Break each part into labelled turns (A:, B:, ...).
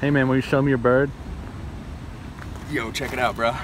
A: Hey man, will you show me your bird?
B: Yo, check it out, bro.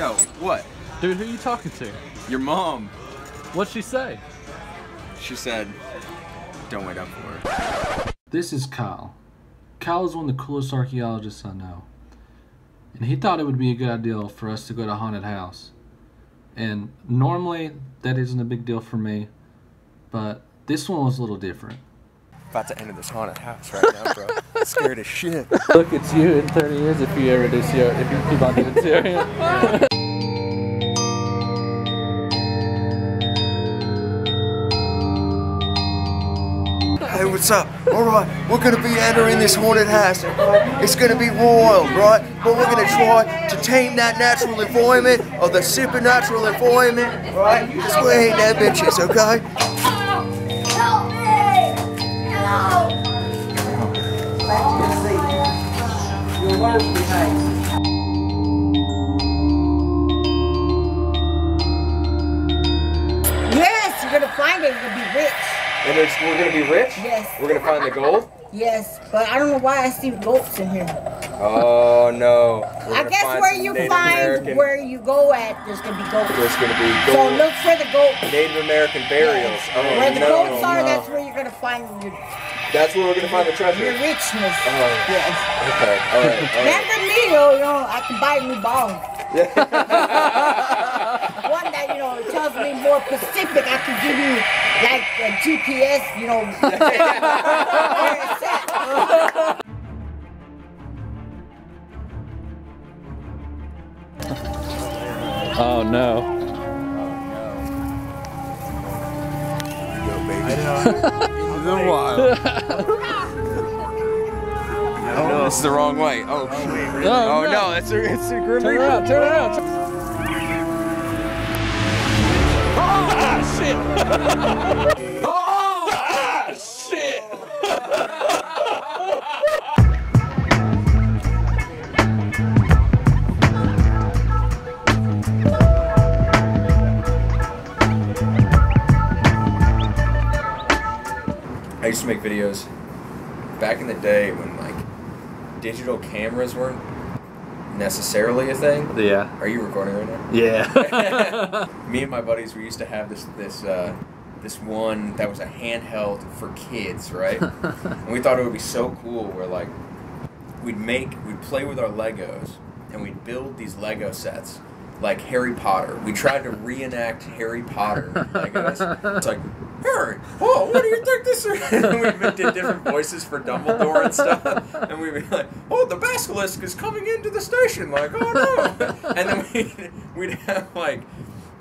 B: Yo, what?
A: Dude, who are you talking to?
B: Your mom.
A: What'd she say?
B: She said, don't wait up for her.
C: This is Kyle. Kyle is one of the coolest archaeologists I know. And he thought it would be a good idea for us to go to a haunted house. And normally that isn't a big deal for me, but this one was a little different.
B: About to enter this haunted house right now, bro. Scared as shit.
A: Look, it's you in 30 years if you ever do serial, if you keep on doing serial.
D: Hey, what's up? All right, we're gonna be entering this haunted house. okay? It's gonna be wild, right? But we're gonna try to tame that natural environment or the supernatural environment, right? Because we ain't that bitches, okay?
E: Help me! Help!
F: Yes, you're gonna find it. You're gonna be rich.
B: And it's, we're gonna be rich?
F: Yes.
B: We're gonna find the gold?
F: Yes, but I don't know why I see goats in here.
B: Oh no. We're
F: I guess where you
B: Native
F: find
B: American-
F: where you go at, there's gonna be goats.
B: There's gonna be
F: So look for the goats.
B: Native American burials. Oh
F: where the
B: no,
F: goats are,
B: no.
F: that's where you're gonna find your,
B: That's where we're gonna find the treasure.
F: your richness.
B: Oh.
F: Yes.
B: Okay, alright, alright.
F: Remember me, though, you know, I can buy a new ball. One that, you know, tells me more Pacific. I can give you, like, a GPS, you know, where it's at.
A: Oh no.
B: Oh, the wild. no, this is the wrong way. Oh, shit.
A: Oh,
B: Oh no, it's a it's a grim
A: Turn
B: reaper.
A: around, turn around. turn- Ah, shit!
B: used to make videos back in the day when like digital cameras weren't necessarily a thing.
A: Yeah.
B: Are you recording right now?
A: Yeah.
B: Me and my buddies, we used to have this this uh, this one that was a handheld for kids, right? and we thought it would be so cool. Where like we'd make we'd play with our Legos and we'd build these Lego sets like Harry Potter. We tried to reenact Harry Potter Legos. It's like Harry, oh, what do you think this is? and we did different voices for Dumbledore and stuff. And we'd be like, oh, the basilisk is coming into the station. Like, oh no. And then we'd, we'd have like,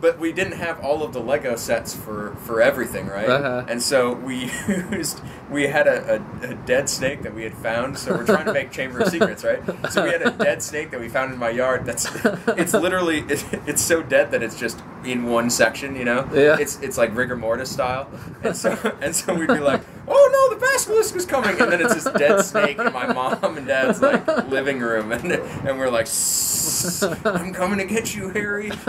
B: but we didn't have all of the Lego sets for, for everything, right?
A: Uh-huh.
B: And so we used, we had a, a, a dead snake that we had found. So we're trying to make Chamber of Secrets, right? So we had a dead snake that we found in my yard. That's, it's literally, it, it's so dead that it's just in one section, you know?
A: Yeah.
B: It's it's like rigor mortis style, and so and so we'd be like, "Oh no, the basilisk is coming!" And then it's this dead snake in my mom and dad's like living room, and and we're like, "I'm coming to get you, Harry."